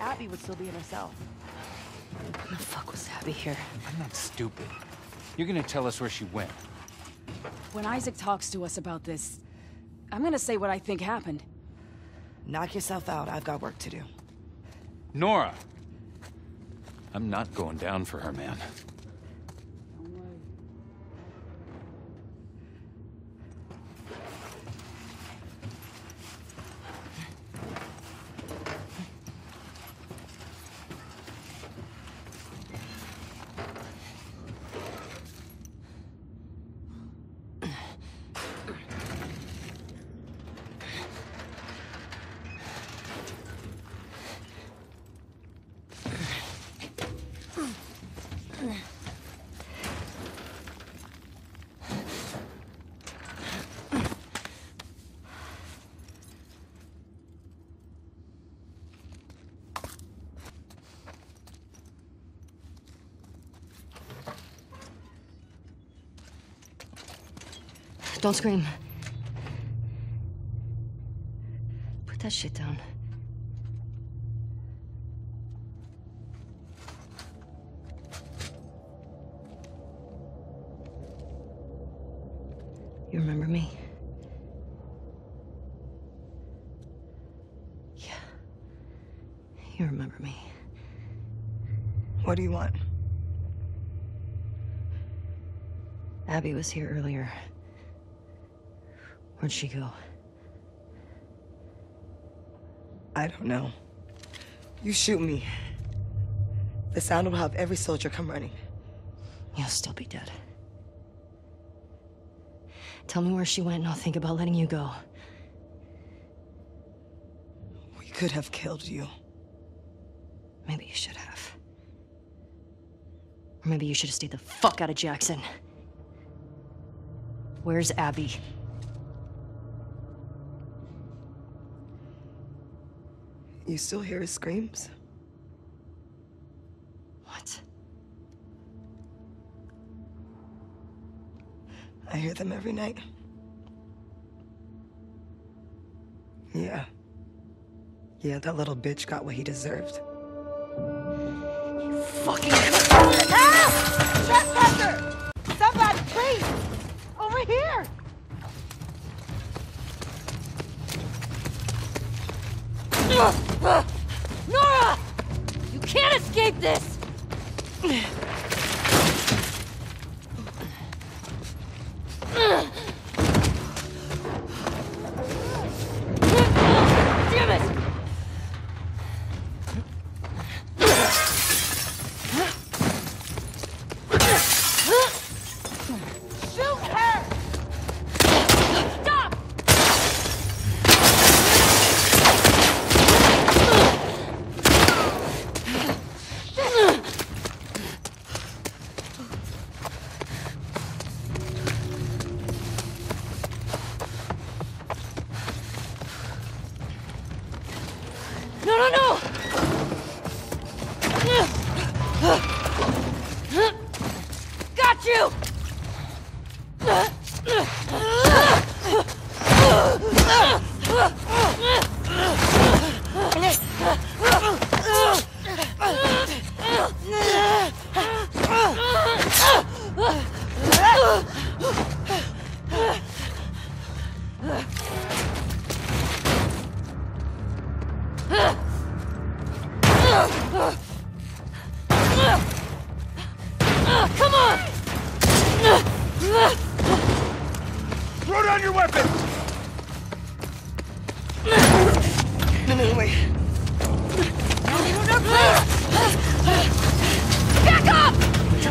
Abby would still be in her cell. When the fuck was Abby here? I'm not stupid. You're gonna tell us where she went. When Isaac talks to us about this, I'm gonna say what I think happened. Knock yourself out. I've got work to do. Nora! I'm not going down for her, man. Don't scream. Put that shit down. You remember me? Yeah. You remember me. What do you want? Abby was here earlier. Where'd she go? I don't know. You shoot me. The sound will have every soldier come running. You'll still be dead. Tell me where she went and I'll think about letting you go. We could have killed you. Maybe you should have. Or maybe you should have stayed the fuck out of Jackson. Where's Abby? You still hear his screams? What? I hear them every night. Yeah. Yeah, that little bitch got what he deserved. Fucking. Trespasser! Ah! Somebody, please! Over here! Nora! You can't escape this!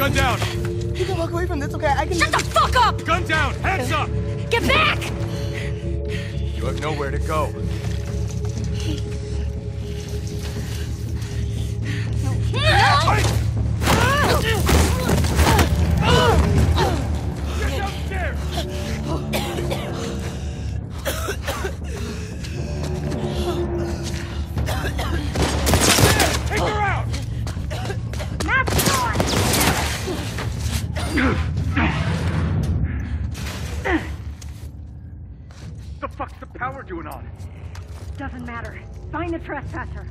Gun down! You can walk away from this, okay? I can. Shut the fuck up! Gun down! Hands up! Get back! You have nowhere to go. Take The fuck's the power doing on? Doesn't matter. Find the trespasser.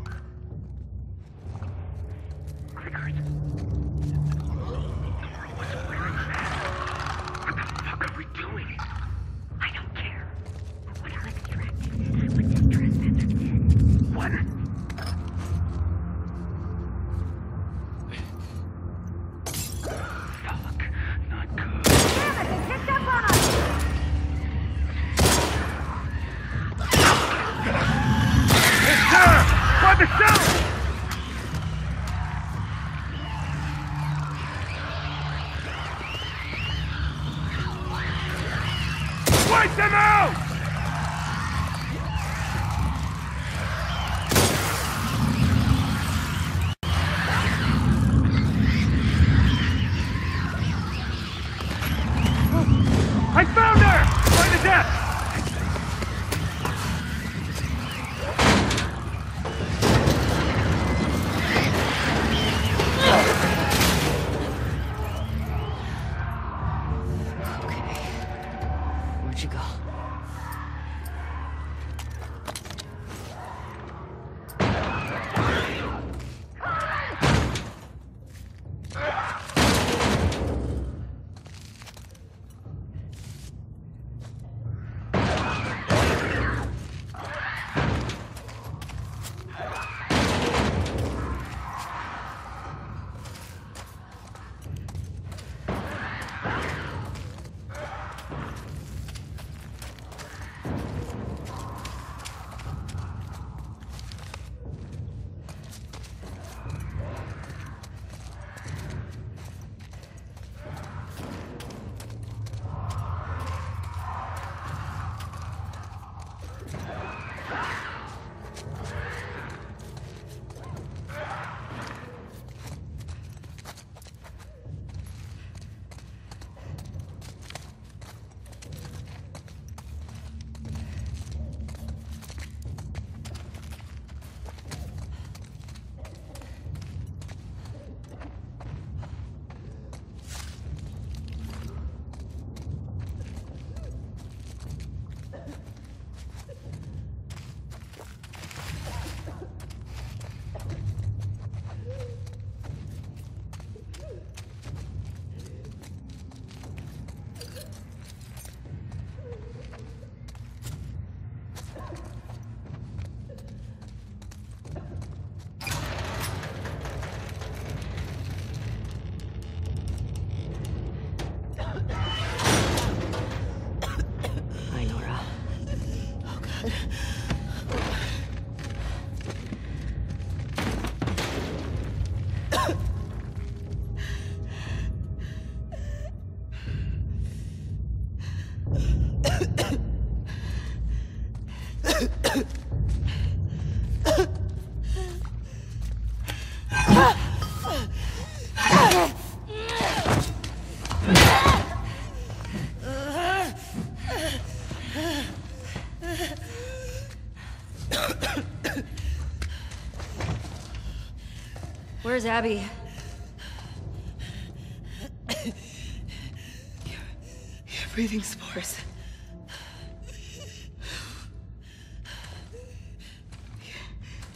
Where's Abby? You're breathing spores.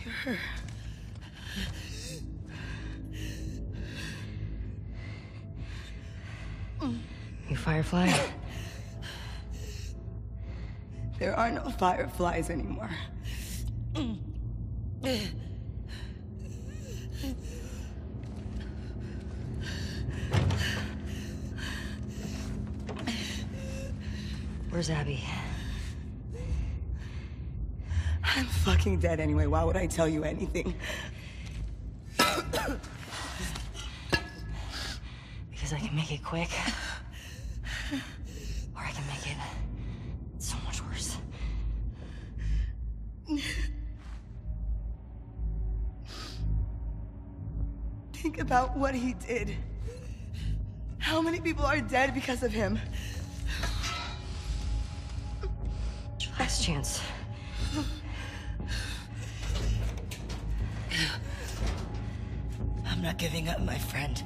You're her. You Firefly? There are no fireflies anymore. Where's Abby? I'm fucking dead anyway. Why would I tell you anything? Because I can make it quick. Or I can make it so much worse. Think about what he did. How many people are dead because of him? Last chance. I'm not giving up, my friend.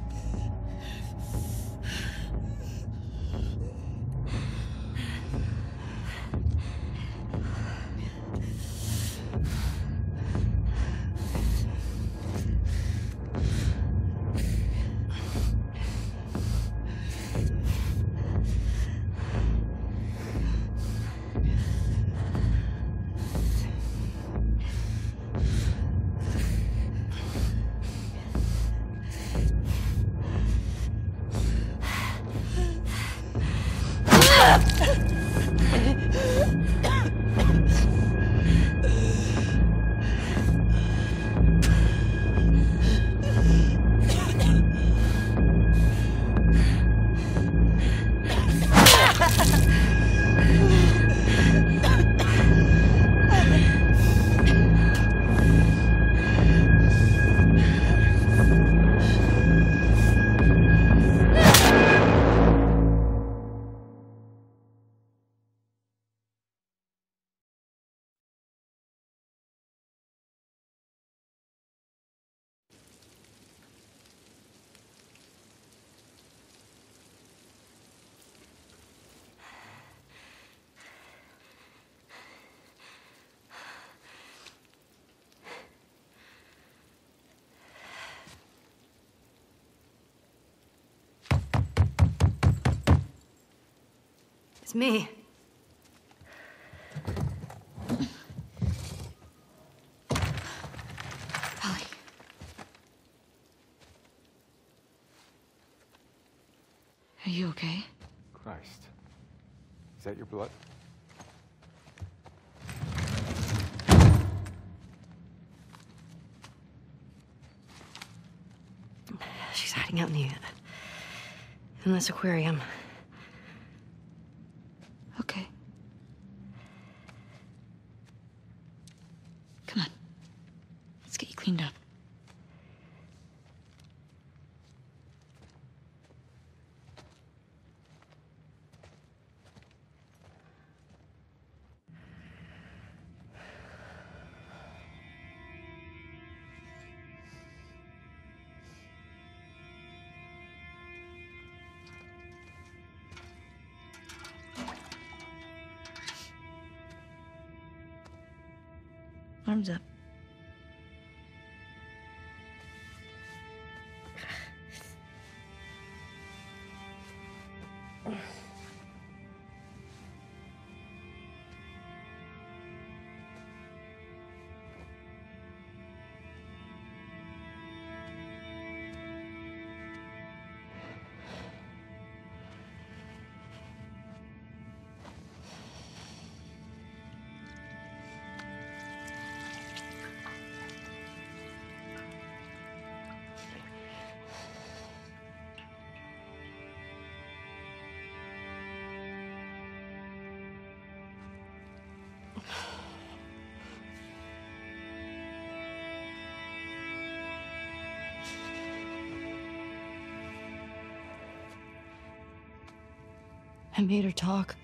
Me. Holly. Are you okay? Christ. Is that your blood? She's hiding out in the in this aquarium. Okay. Arms up. I made her talk.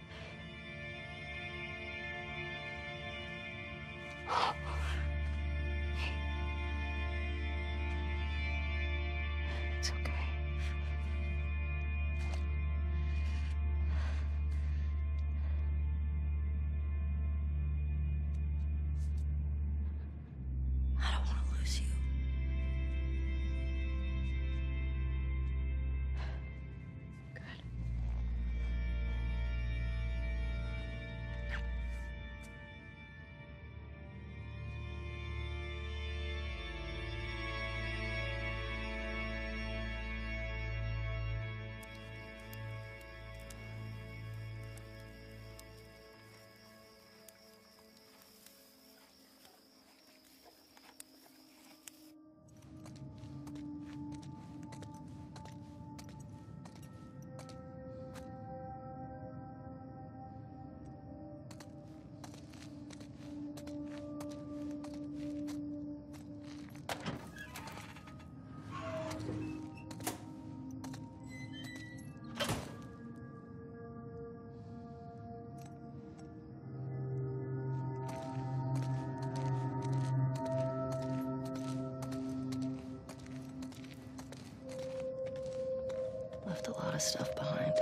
Lot of stuff behind.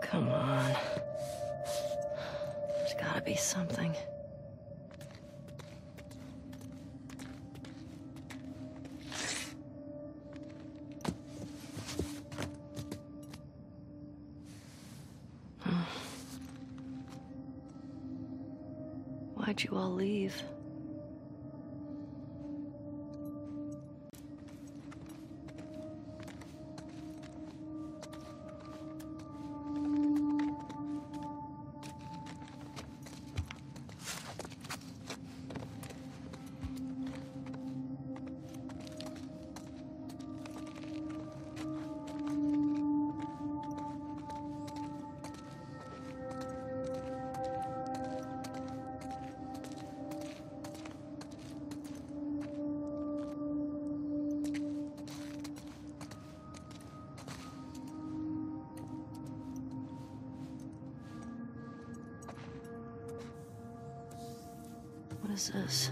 Come on. There's gotta be something. You all leave? What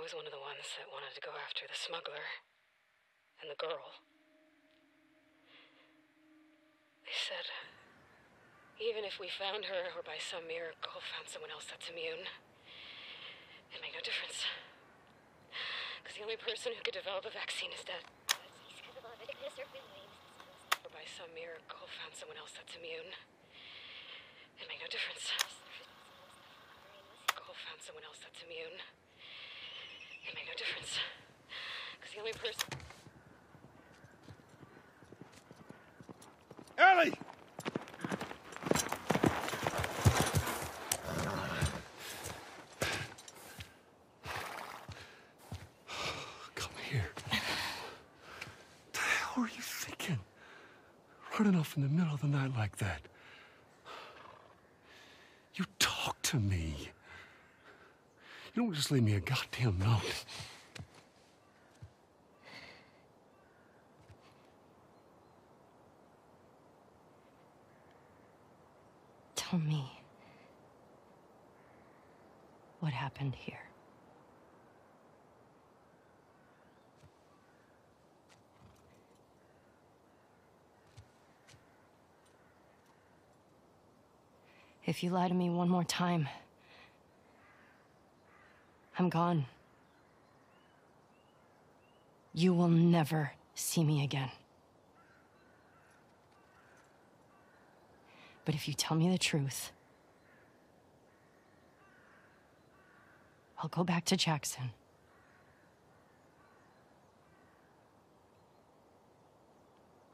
I was one of the ones that wanted to go after the smuggler and the girl. They said, even if we found her or by some miracle found someone else that's immune, it made no difference. Because the only person who could develop a vaccine is dead. Or by some miracle found someone else that's immune. It made no difference. Miracle found someone else that's immune. It made no difference. Because the only person. Ellie! Come here. Are you thinking? Running off in the middle of the night like that. You talk to me don't just leave me a goddamn note. Tell me what happened here. If you lie to me one more time, I'm gone. You will never see me again. But if you tell me the truth, I'll go back to Jackson.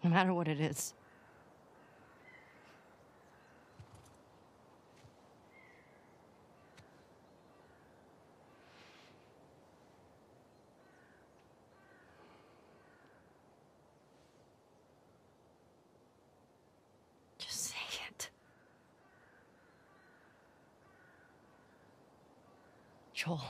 No matter what it is. Just say it. Joel.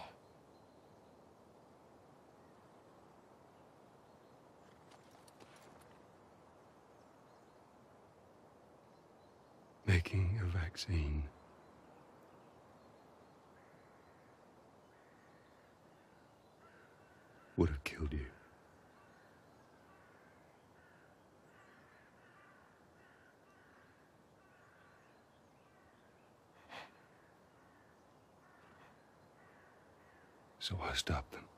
Making a vaccine. Would have killed you. So I stopped them.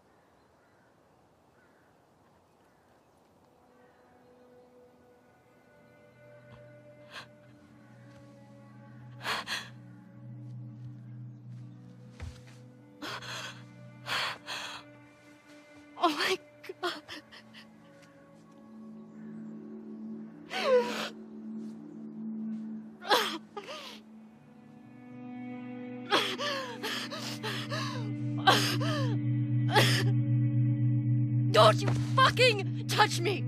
Don't you fucking touch me!